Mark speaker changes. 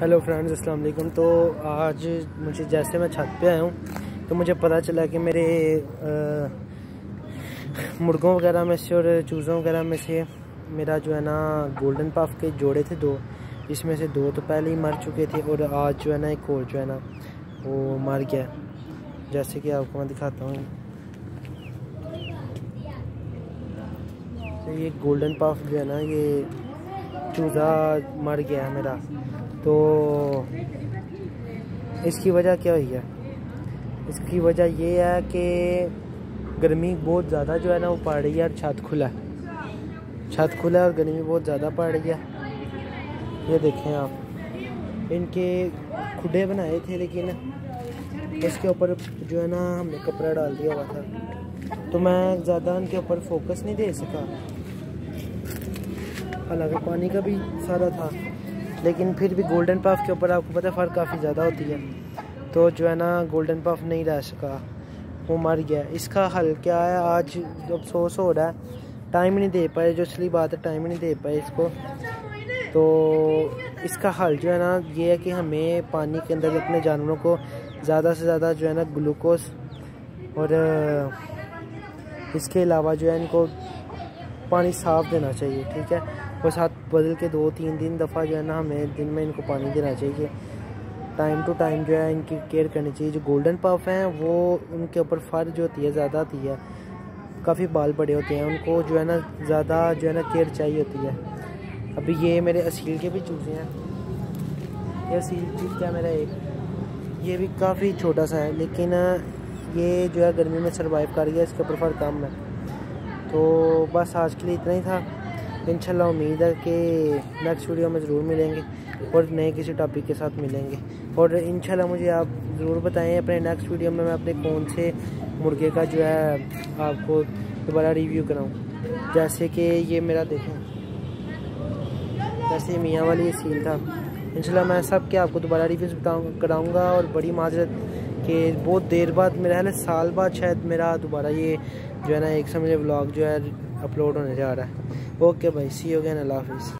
Speaker 1: Hello friends, अस्सलाम वालेकुम। तो आज मुझे, जैसे मैं छत पे आया हूँ तो मुझे पता चला कि मेरे मुर्गों वगैरह में से और चूज़ों वगैरह में से मेरा जो है ना गोल्डन पफ के जोड़े थे दो। इसमें से दो तो पहले ही मर चुके थे और आज जो है ना एक और जो है ना, वो मर गया जैसे कि आपको मैं दिखाता हूँ। तो ये गोल्डन पफ जो है ना, ये चूज़ा मर गया है मेरा। तो इसकी वजह क्या हुई है? इसकी वजह ये है कि गर्मी बहुत ज़्यादा जो है ना वो पड़ रही है और छत खुला है। छत खुला है और गर्मी बहुत ज़्यादा पड़ रही है। ये देखें आप। इनके खुडे बनाए थे लेकिन इसके ऊपर जो है ना हमने कपड़ा डाल दिया हुआ था। तो मैं ज़्यादा उनके ऊपर फोकस नहीं दे सका। हालाँकि पानी का भी सारा था, लेकिन फिर भी गोल्डन पफ के ऊपर आपको पता है फ़र्क काफ़ी ज़्यादा होती है। तो जो है ना गोल्डन पफ नहीं रह सका, वो मर गया। इसका हल क्या है? आज अफसोस हो रहा है। टाइम नहीं दे पाए, जो असली बात है टाइम नहीं दे पाए इसको। तो इसका हल जो है ना, ये है कि हमें पानी के अंदर अपने जानवरों को ज़्यादा से ज़्यादा जो है ना ग्लूकोज और, इसके अलावा जो है इनको पानी साफ़ देना चाहिए, ठीक है? और हाथ बदल के दो तीन दिन दफ़ा जो है ना हमें दिन में इनको पानी देना चाहिए। टाइम टू टाइम जो है इनकी केयर करनी चाहिए। जो गोल्डन पफ हैं, वो उनके ऊपर फर जो होती है, ज़्यादा आती है। काफ़ी बाल बड़े होते हैं, उनको जो है ना ज़्यादा जो है ना केयर चाहिए होती है। अभी ये मेरे असील के भी चूज़े हैं। ये असील चूज़ क्या मेरा एक, ये भी काफ़ी छोटा सा है, लेकिन ये जो है गर्मी में सर्वाइव कर गया इसके ऊपर फर कम है। तो बस आज के लिए इतना ही था। इंशाल्लाह उम्मीद है कि नेक्स्ट वीडियो में ज़रूर मिलेंगे और नए किसी टॉपिक के साथ मिलेंगे। और इंशाल्लाह मुझे आप ज़रूर बताएँ, अपने नेक्स्ट वीडियो में मैं अपने कौन से मुर्गे का जो है आपको दोबारा रिव्यू कराऊँ। जैसे कि ये मेरा देखें। जैसे मियाँ वाली सीन था। इंशाल्लाह मैं सब के आपको दोबारा बताऊँ कराऊँगा और बड़ी माजरत कि बहुत देर बाद, मेरा है साल बाद शायद मेरा दोबारा ये जो है ना, एक समझे ब्लॉग जो है अपलोड होने जा रहा है। ओके भाई सी हो गया ना हाफिज़